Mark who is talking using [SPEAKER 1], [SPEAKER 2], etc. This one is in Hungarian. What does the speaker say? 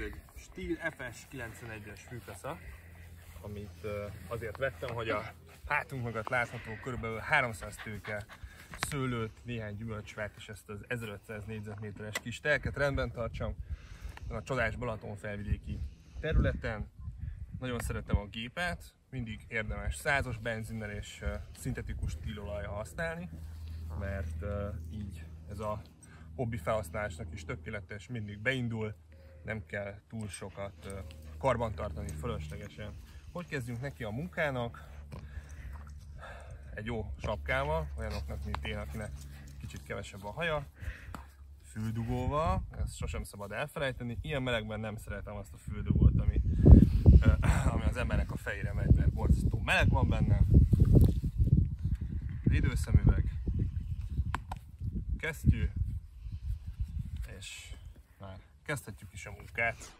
[SPEAKER 1] egy Steel FS 91-es fűkasza, amit azért vettem, hogy a hátunk mögött látható körülbelül 300 tőke szőlőt, néhány gyümölcsfát és ezt az 1500 négyzetméteres kis telket rendben tartsam a csodás Balaton felvidéki területen. Nagyon szeretem a gépet, mindig érdemes százos benzinnel és szintetikus stílolajjal használni, mert így ez a hobbi felhasználásnak is tökéletes, mindig beindul, nem kell túl sokat karbantartani fölöslegesen. Hogy kezdjünk neki a munkának? Egy jó sapkával, olyanoknak, mint én, akinek kicsit kevesebb a haja, füldugóval, ezt sosem szabad elfelejteni. Ilyen melegben nem szeretem azt a füldugót, ami, ami az embernek a fejére megy, mert borzasztó meleg van benne. Időszemüveg, kesztyű, és már kezdhetjük is a munkát.